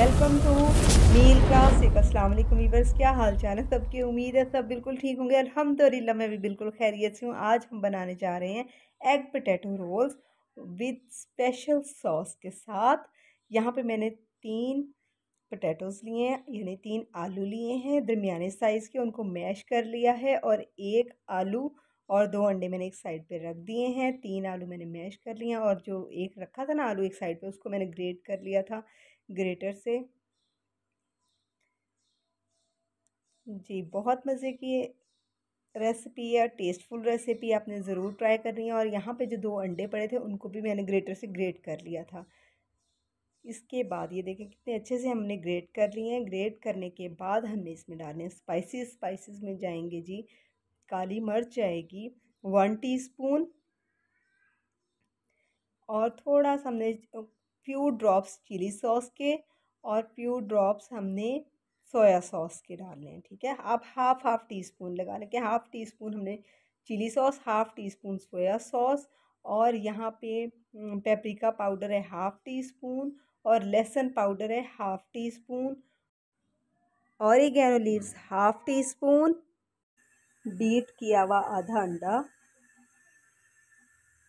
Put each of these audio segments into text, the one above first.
Welcome to meal classic अस्सलाम वालेकुम viewers, क्या हाल चाल है? सबकी उम्मीद है सब बिल्कुल ठीक होंगे। अल्हम्दुलिल्लाह, मैं भी बिल्कुल खैरियत से हूँ। आज हम बनाने जा रहे हैं egg potato rolls with special sauce के साथ। यहाँ पे मैंने तीन पोटैटोज़ लिए हैं, यानी तीन आलू लिए हैं, दरमियाने साइज़ के, उनको मैश कर लिया है और एक आलू और दो अंडे मैंने एक साइड पे रख दिए हैं। तीन आलू मैंने मैश कर लिए हैं और जो एक रखा था ना आलू एक साइड पे, उसको मैंने ग्रेट कर लिया था। ग्रेटर से। जी, बहुत मज़े की रेसिपी है टेस्टफुल रेसिपी आपने ज़रूर ट्राई करनी है और यहाँ पे जो दो अंडे पड़े थे, उनको भी मैंने ग्रेटर से ग्रेट कर लिया था। इसके बाद ये देखें कितने अच्छे से हमने ग्रेट कर लिए हैं। ग्रेट करने के बाद हमने इसमें डालने हैं स्पाइसेस में जाएँगे जी। काली मिर्च जाएगी वन टीस्पून और थोड़ा सा हमने फ्यू ड्रॉप्स चिली सॉस के और फ्यू ड्रॉप्स हमने सोया सॉस के डालने हैं, ठीक है? आप हाफ़ हाफ़ टी स्पून लगा लें कि हाफ़ टी स्पून हमने chilli sauce half teaspoon soya sauce और यहाँ पे पेपरिका पाउडर है हाफ़ टी स्पून और लहसुन पाउडर है हाफ़ टी स्पून और oregano leaves half teaspoon beat किया हुआ आधा अंडा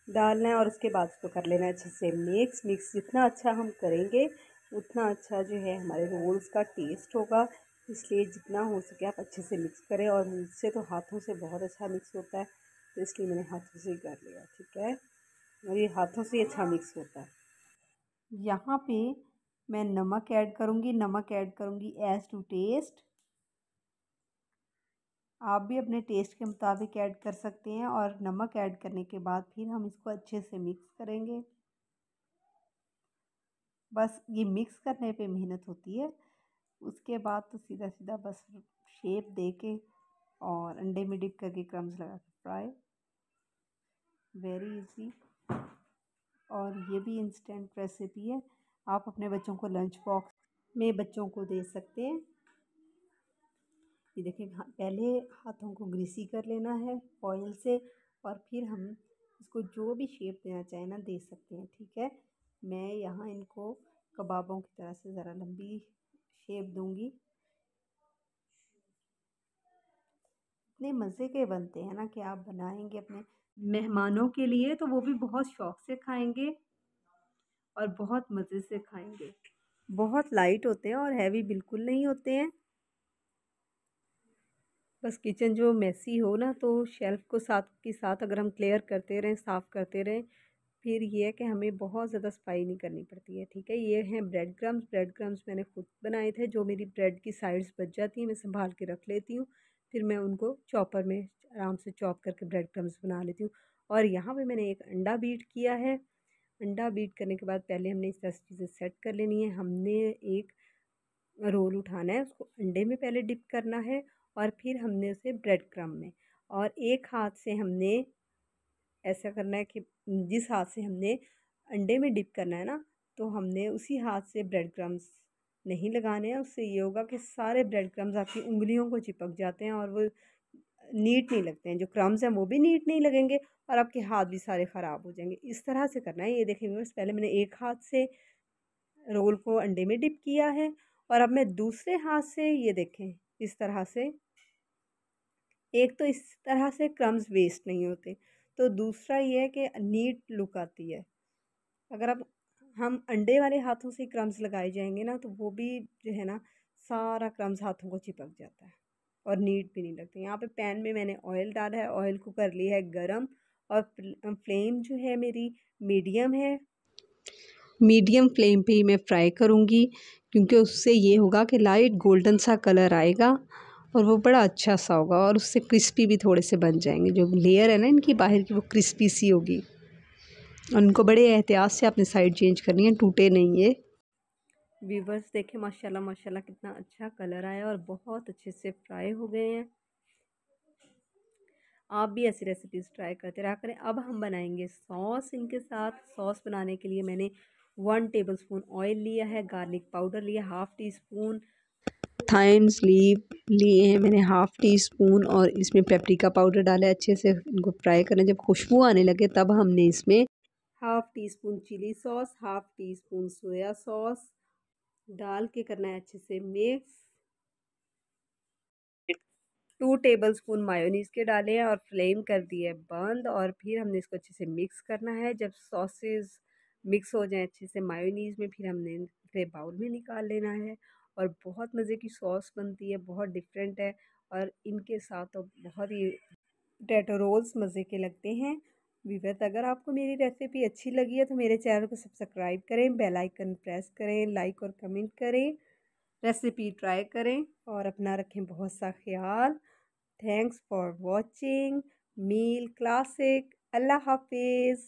डालना है और उसके बाद उसको कर लेना है अच्छे से मिक्स। मिक्स जितना अच्छा हम करेंगे, उतना अच्छा जो है हमारे रोल्स का टेस्ट होगा। इसलिए जितना हो सके आप अच्छे से मिक्स करें और मुझसे तो हाथों से बहुत अच्छा मिक्स होता है तो इसलिए मैंने हाथों से ही कर लिया, ठीक है? और ये हाथों से अच्छा मिक्स होता है। यहाँ पे मैं नमक ऐड करूँगी, नमक ऐड करूँगी एज़ टू टेस्ट आप भी अपने टेस्ट के मुताबिक ऐड कर सकते हैं और नमक ऐड करने के बाद फिर हम इसको अच्छे से मिक्स करेंगे। बस ये मिक्स करने पे मेहनत होती है। उसके बाद तो सीधा सीधा बस शेप दे के और अंडे में डिप करके क्रम्स लगा के फ्राई। वेरी इजी और ये भी इंस्टेंट रेसिपी है। आप अपने बच्चों को लंच बॉक्स में बच्चों को दे सकते हैं। ये देखिए पहले हाथों को ग्रीसी कर लेना है ऑयल से और फिर हम इसको जो भी शेप देना चाहें ना, दे सकते हैं, ठीक है? मैं यहाँ इनको कबाबों की तरह से ज़रा लंबी शेप दूँगी। इतने मज़े के बनते हैं ना कि आप बनाएँगे अपने मेहमानों के लिए तो वो भी बहुत शौक़ से खाएँगे और बहुत मज़े से खाएँगे। बहुत लाइट होते हैं और हैवी बिल्कुल नहीं होते हैं। बस किचन जो मेसी हो ना तो शेल्फ़ को साथ, के साथ अगर हम क्लियर करते रहें, साफ़ करते रहें, फिर ये है कि हमें बहुत ज़्यादा सफ़ाई नहीं करनी पड़ती है, ठीक है? ये हैं ब्रेड क्रम्स ब्रेड क्रम्स मैंने खुद बनाए थे, जो मेरी ब्रेड की साइड्स बच जाती हैं, मैं संभाल के रख लेती हूँ, फिर मैं उनको चॉपर में आराम से चॉप करके ब्रेड क्रम्स बना लेती हूँ। और यहाँ पर मैंने एक अंडा बीट किया है। अंडा बीट करने के बाद पहले हमने इस तरह से चीज़ें सेट कर लेनी है। हमने एक रोल उठाना है, उसको अंडे में पहले डिप करना है और फिर हमने उसे ब्रेड क्रम में और एक हाथ से हमने ऐसा करना है कि जिस हाथ से हमने अंडे में डिप करना है ना तो हमने उसी हाथ से ब्रेड क्रम्स नहीं लगाने हैं। उससे ये होगा कि सारे ब्रेड क्रम्स आपकी उंगलियों को चिपक जाते हैं और वो नीट नहीं लगते हैं। जो क्रम्स हैं वो भी नीट नहीं लगेंगे और आपके हाथ भी सारे ख़राब हो जाएँगे। इस तरह से करना है। ये देखें बस पहले मैंने एक हाथ से रोल को अंडे में डिप किया है और अब मैं दूसरे हाथ से ये देखें। इस तरह से। एक तो इस तरह से क्रम्स वेस्ट नहीं होते तो दूसरा ये है कि नीट लुक आती है। अगर अब हम अंडे वाले हाथों से क्रम्स लगाए जाएँगे ना तो वो भी जो है ना, सारा क्रम्स हाथों को चिपक जाता है और नीट भी नहीं लगते। यहाँ पे पैन में मैंने ऑयल डाला है ऑयल को कर लिया है गरम और फ्लेम जो है मेरी मीडियम है। मीडियम फ्लेम पे ही मैं फ्राई करूँगी। क्योंकि उससे ये होगा कि लाइट गोल्डन सा कलर आएगा और वो बड़ा अच्छा सा होगा और उससे क्रिस्पी भी थोड़े से बन जाएँगे। जो लेयर है ना इनकी बाहर की वो क्रिस्पी सी होगी। उनको बड़े एहतियात से अपनी साइड चेंज करनी है, टूटे नहीं ये। वीवर्स देखें, माशाल्लाह माशाल्लाह, कितना अच्छा कलर आया और बहुत अच्छे से फ्राई हो गए हैं। आप भी ऐसी रेसिपीज़ ट्राई करते रहा करें। अब हम बनाएँगे सॉस इनके साथ। सॉस बनाने के लिए मैंने वन टेबल स्पून ऑयल लिया है गार्लिक पाउडर लिया half teaspoon thymes leave लिए हैं मैंने हाफ़ टी स्पून और इसमें पेपरिका पाउडर डाला है अच्छे से इनको फ्राई करना जब खुशबू आने लगे तब हमने इसमें half teaspoon chilli sauce half teaspoon soya sauce डाल के करना है अच्छे से mix. Two tablespoon mayonnaise के डाले हैं और फ्लेम कर दिए बंद और फिर हमने इसको अच्छे से मिक्स करना है। जब सॉसेस मिक्स हो जाए अच्छे से मायोनीज में, फिर हमने इसे बाउल में निकाल लेना है और बहुत मज़े की सॉस बनती है, बहुत डिफरेंट है और इनके साथ तो बहुत ही पोटैटो रोल्स मज़े के लगते हैं। वीवर्स अगर आपको मेरी रेसिपी अच्छी लगी है तो मेरे चैनल को सब्सक्राइब करें, बेल आइकन प्रेस करें, लाइक और कमेंट करें, रेसिपी ट्राई करें और अपना रखें बहुत सा ख्याल। Thanks for watching. Meal classic. अल्लाह हाफिज़।